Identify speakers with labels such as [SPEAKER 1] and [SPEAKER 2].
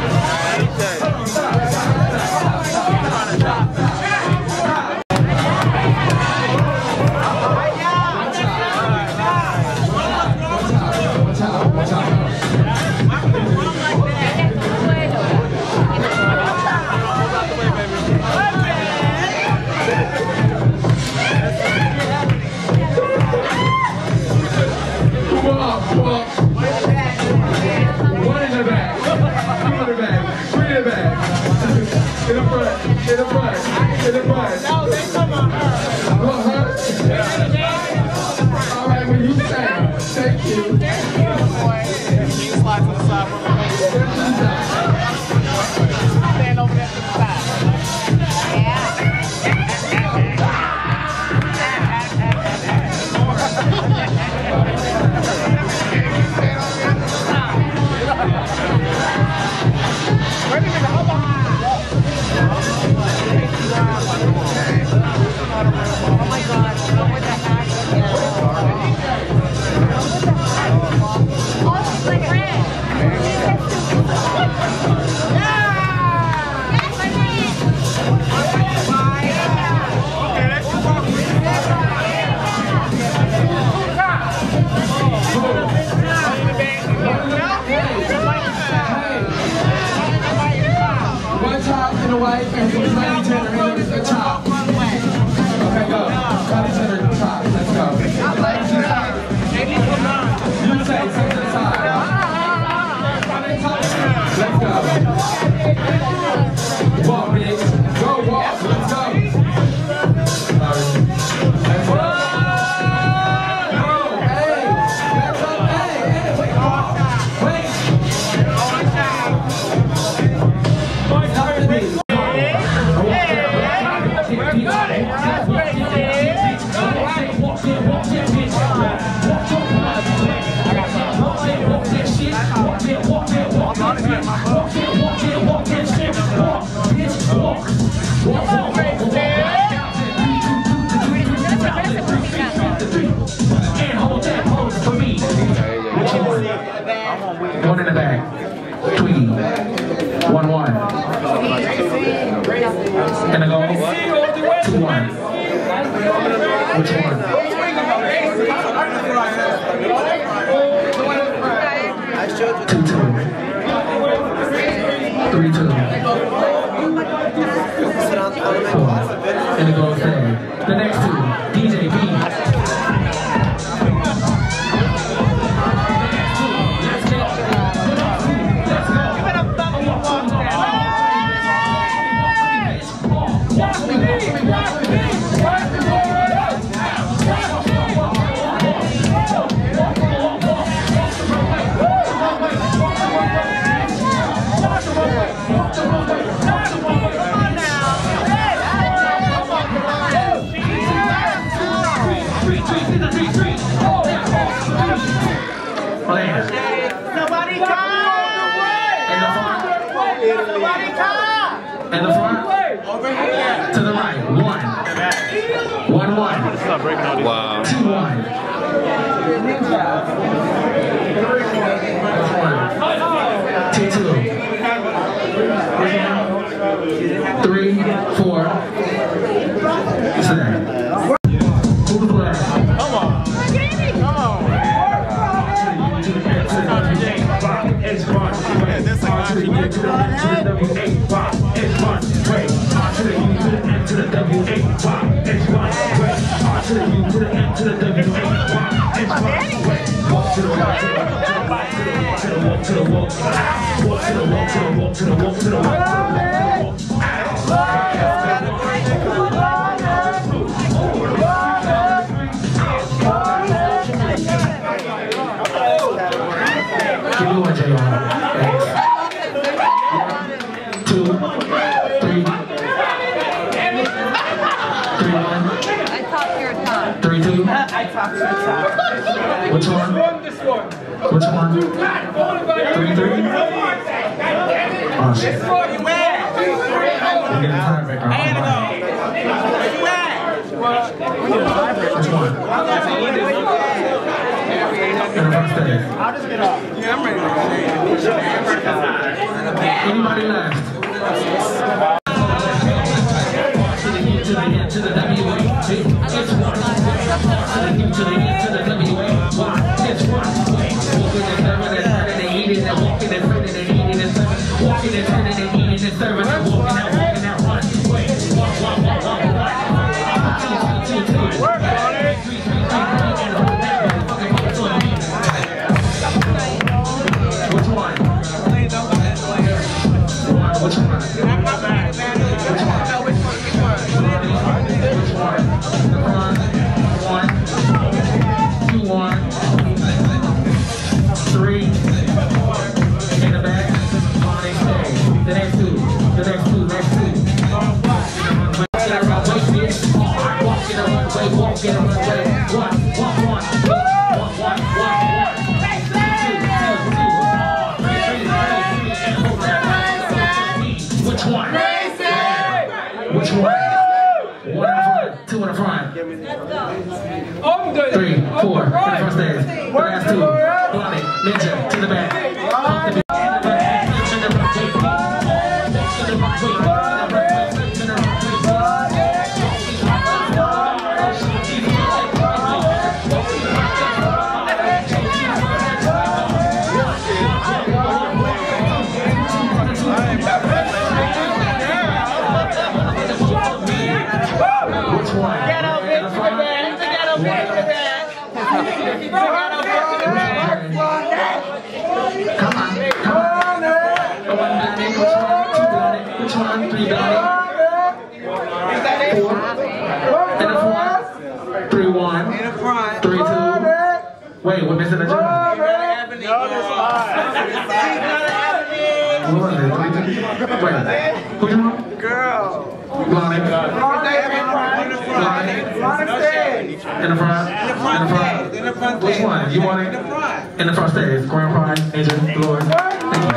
[SPEAKER 1] Música And a wife and who's not Two one. Which? Two two. Three two. Four. And it goes Land.
[SPEAKER 2] Somebody come!
[SPEAKER 1] In the front.
[SPEAKER 2] Somebody come!
[SPEAKER 1] In the front. To the right. One. One one.
[SPEAKER 3] Wow.
[SPEAKER 1] Two one. Two two. Three, four. Seven. Who's Give me one, JR.
[SPEAKER 2] to the top.
[SPEAKER 1] Which one? Which one? Three, three. Oh, shit.
[SPEAKER 2] You where?
[SPEAKER 1] I'm getting tired back there.
[SPEAKER 2] You at?
[SPEAKER 1] Which one? In the front stage.
[SPEAKER 2] I'll just get off. Yeah, I'm ready
[SPEAKER 1] Anybody left? The U, to the N, to the W, A, Y. It's one. Walking and serving and turning and eating and walking and turning and eating and serving. Walking and turning and eating and serving and walking and walking and run. Wait, walk, walk, walk, walk, walk.
[SPEAKER 2] Work on it.
[SPEAKER 1] Which one? Which one? Which one?
[SPEAKER 2] Which one? Which one?
[SPEAKER 1] One? One. One in the front, two in the front. Three, four, in the front stairs. Last two. Blondie, ninja, to the back. To the back. Wait, we're missing a jump. What was it? Three, two? Wait, which one?
[SPEAKER 2] Girl.
[SPEAKER 1] Blondie. Blondie. In the front. In the front.
[SPEAKER 2] In the front.
[SPEAKER 1] Which one? You want it?
[SPEAKER 2] In the front.
[SPEAKER 1] In the front stairs. Grand Prix, Ninja, Lord. Thank you.